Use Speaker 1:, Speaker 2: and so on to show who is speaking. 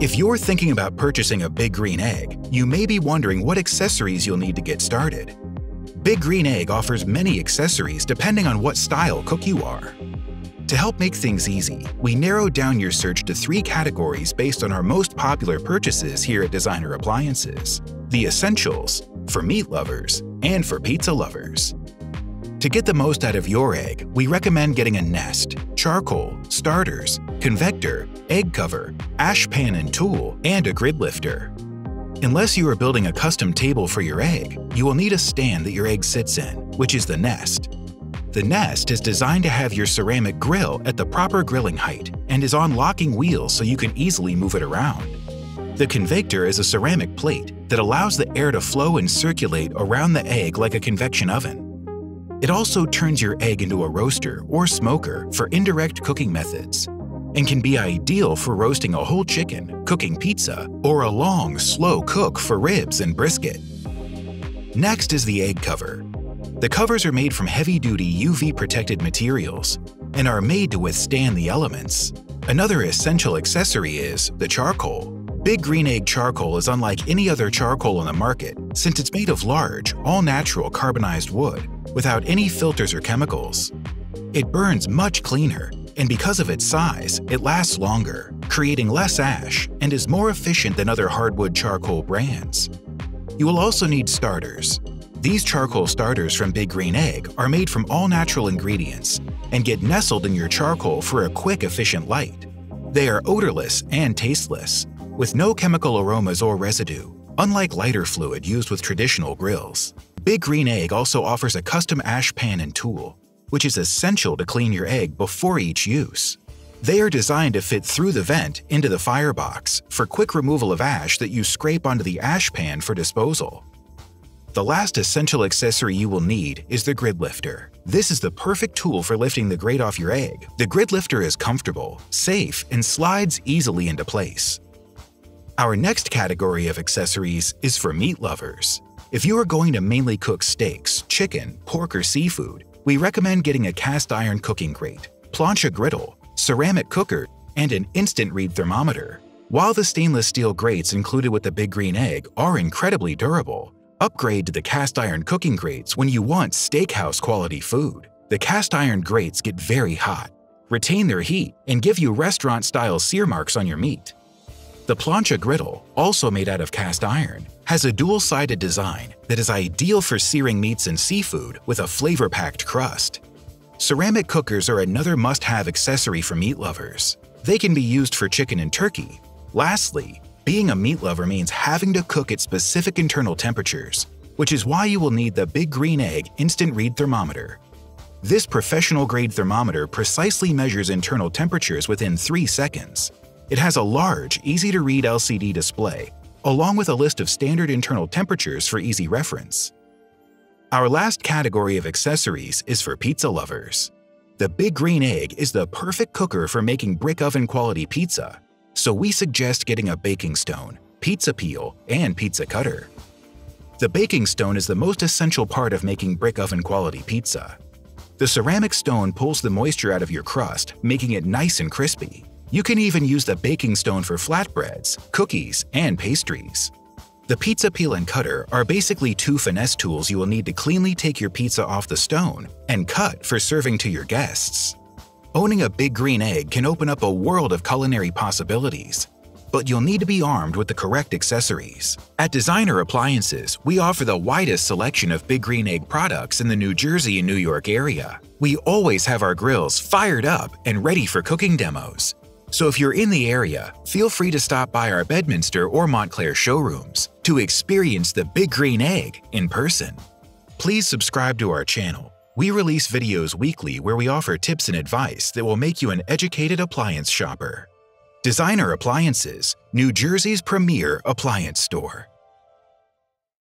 Speaker 1: If you're thinking about purchasing a Big Green Egg, you may be wondering what accessories you'll need to get started. Big Green Egg offers many accessories depending on what style cook you are. To help make things easy, we narrowed down your search to three categories based on our most popular purchases here at Designer Appliances. The Essentials, for meat lovers, and for pizza lovers. To get the most out of your egg, we recommend getting a nest, charcoal, starters, convector, egg cover, ash pan and tool, and a grid lifter. Unless you are building a custom table for your egg, you will need a stand that your egg sits in, which is the nest. The nest is designed to have your ceramic grill at the proper grilling height and is on locking wheels so you can easily move it around. The convector is a ceramic plate that allows the air to flow and circulate around the egg like a convection oven. It also turns your egg into a roaster or smoker for indirect cooking methods and can be ideal for roasting a whole chicken, cooking pizza, or a long, slow cook for ribs and brisket. Next is the egg cover. The covers are made from heavy-duty UV-protected materials and are made to withstand the elements. Another essential accessory is the charcoal. Big Green Egg charcoal is unlike any other charcoal on the market since it's made of large, all-natural carbonized wood without any filters or chemicals. It burns much cleaner, and because of its size, it lasts longer, creating less ash and is more efficient than other hardwood charcoal brands. You will also need starters. These charcoal starters from Big Green Egg are made from all-natural ingredients and get nestled in your charcoal for a quick, efficient light. They are odorless and tasteless, with no chemical aromas or residue, unlike lighter fluid used with traditional grills. Big Green Egg also offers a custom ash pan and tool, which is essential to clean your egg before each use. They are designed to fit through the vent into the firebox for quick removal of ash that you scrape onto the ash pan for disposal. The last essential accessory you will need is the grid lifter. This is the perfect tool for lifting the grate off your egg. The grid lifter is comfortable, safe, and slides easily into place. Our next category of accessories is for meat lovers. If you are going to mainly cook steaks, chicken, pork, or seafood, we recommend getting a cast iron cooking grate, plancha griddle, ceramic cooker, and an instant read thermometer. While the stainless steel grates included with the Big Green Egg are incredibly durable, upgrade to the cast iron cooking grates when you want steakhouse quality food. The cast iron grates get very hot, retain their heat, and give you restaurant-style sear marks on your meat. The plancha griddle, also made out of cast iron, has a dual-sided design that is ideal for searing meats and seafood with a flavor-packed crust. Ceramic cookers are another must-have accessory for meat lovers. They can be used for chicken and turkey. Lastly, being a meat lover means having to cook at specific internal temperatures, which is why you will need the Big Green Egg Instant Read Thermometer. This professional-grade thermometer precisely measures internal temperatures within 3 seconds. It has a large, easy-to-read LCD display along with a list of standard internal temperatures for easy reference. Our last category of accessories is for pizza lovers. The Big Green Egg is the perfect cooker for making brick oven quality pizza, so we suggest getting a baking stone, pizza peel, and pizza cutter. The baking stone is the most essential part of making brick oven quality pizza. The ceramic stone pulls the moisture out of your crust, making it nice and crispy. You can even use the baking stone for flatbreads, cookies, and pastries. The pizza peel and cutter are basically two finesse tools you will need to cleanly take your pizza off the stone and cut for serving to your guests. Owning a big green egg can open up a world of culinary possibilities, but you'll need to be armed with the correct accessories. At Designer Appliances, we offer the widest selection of Big Green Egg products in the New Jersey and New York area. We always have our grills fired up and ready for cooking demos. So if you're in the area, feel free to stop by our Bedminster or Montclair showrooms to experience the Big Green Egg in person. Please subscribe to our channel. We release videos weekly where we offer tips and advice that will make you an educated appliance shopper. Designer Appliances, New Jersey's premier appliance store.